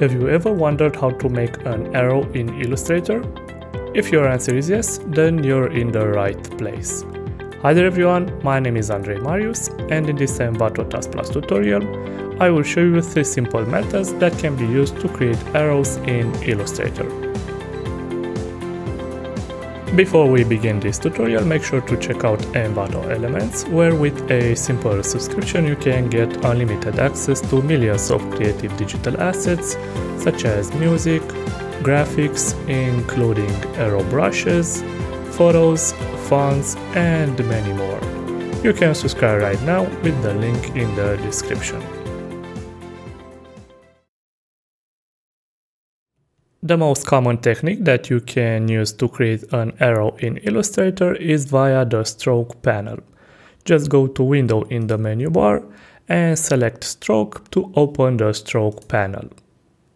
Have you ever wondered how to make an arrow in Illustrator? If your answer is yes, then you're in the right place. Hi there everyone, my name is Andrei Marius and in this Envato Tuts+ tutorial, I will show you three simple methods that can be used to create arrows in Illustrator. Before we begin this tutorial, make sure to check out Envato Elements, where with a simple subscription you can get unlimited access to millions of creative digital assets such as music, graphics, including arrow brushes, photos, fonts, and many more. You can subscribe right now with the link in the description. The most common technique that you can use to create an arrow in Illustrator is via the stroke panel. Just go to window in the menu bar and select stroke to open the stroke panel.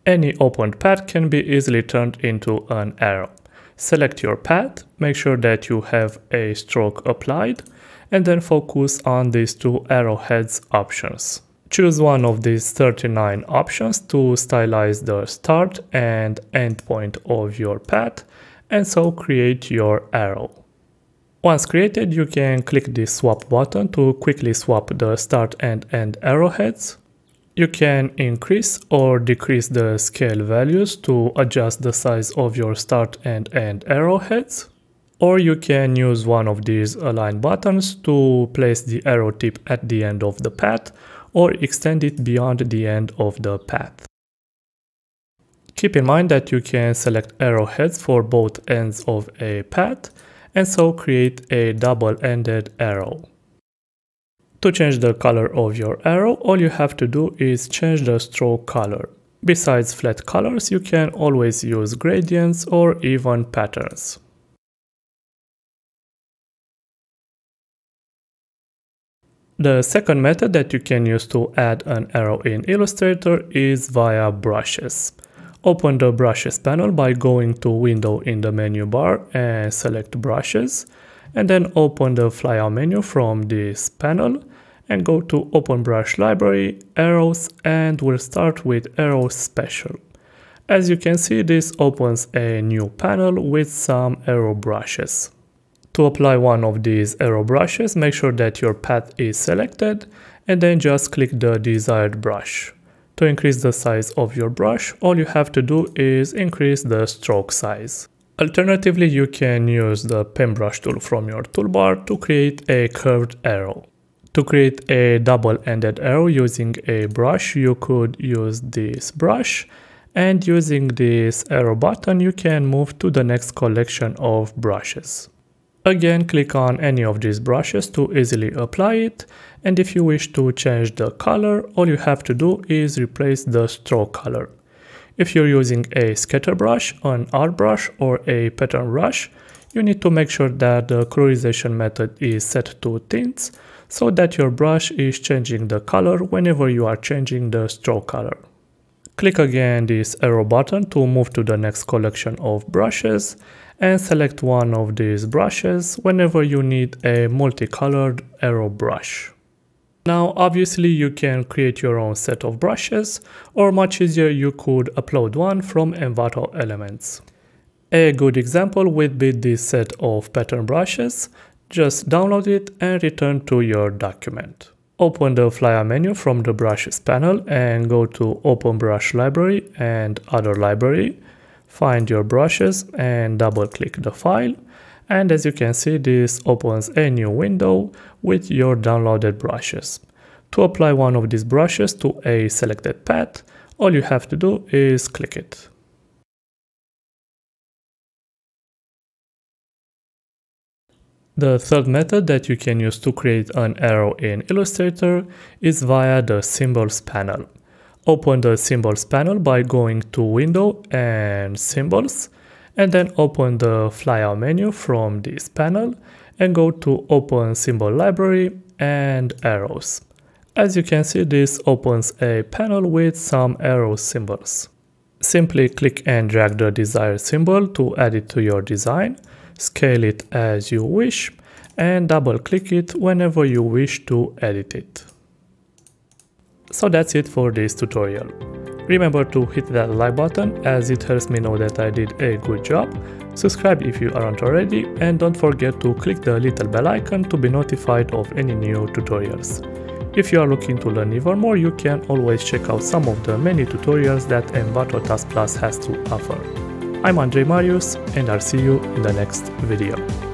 Any opened path can be easily turned into an arrow. Select your path, make sure that you have a stroke applied, and then focus on these two arrowheads options. Choose one of these 39 options to stylize the start and end point of your path and so create your arrow. Once created, you can click the swap button to quickly swap the start and end arrowheads. You can increase or decrease the scale values to adjust the size of your start and end arrowheads. Or you can use one of these align buttons to place the arrow tip at the end of the path or extend it beyond the end of the path. Keep in mind that you can select arrowheads for both ends of a path and so create a double-ended arrow. To change the color of your arrow, all you have to do is change the stroke color. Besides flat colors, you can always use gradients or even patterns. The second method that you can use to add an arrow in Illustrator is via brushes. Open the brushes panel by going to window in the menu bar and select brushes and then open the flyout menu from this panel and go to open brush library, arrows and we'll start with arrow special. As you can see this opens a new panel with some arrow brushes. To apply one of these arrow brushes, make sure that your path is selected and then just click the desired brush. To increase the size of your brush, all you have to do is increase the stroke size. Alternatively, you can use the paintbrush tool from your toolbar to create a curved arrow. To create a double-ended arrow using a brush, you could use this brush and using this arrow button, you can move to the next collection of brushes. Again, click on any of these brushes to easily apply it. And if you wish to change the color, all you have to do is replace the stroke color. If you're using a scatter brush, an art brush, or a pattern brush, you need to make sure that the colorization method is set to tints so that your brush is changing the color whenever you are changing the stroke color. Click again this arrow button to move to the next collection of brushes and select one of these brushes whenever you need a multicolored arrow brush. Now obviously you can create your own set of brushes or much easier you could upload one from Envato Elements. A good example would be this set of pattern brushes, just download it and return to your document. Open the flyout menu from the brushes panel and go to open brush library and other library find your brushes and double click the file and as you can see this opens a new window with your downloaded brushes. To apply one of these brushes to a selected path, all you have to do is click it. The third method that you can use to create an arrow in Illustrator is via the Symbols panel. Open the Symbols panel by going to Window and Symbols, and then open the flyout menu from this panel and go to Open Symbol Library and Arrows. As you can see, this opens a panel with some arrow symbols. Simply click and drag the desired symbol to add it to your design, scale it as you wish, and double click it whenever you wish to edit it. So that's it for this tutorial. Remember to hit that like button as it helps me know that I did a good job. Subscribe if you aren't already and don't forget to click the little bell icon to be notified of any new tutorials. If you are looking to learn even more, you can always check out some of the many tutorials that Envato Tuts+ has to offer. I'm Andrei Marius and I'll see you in the next video.